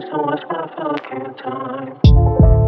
So my fucking time.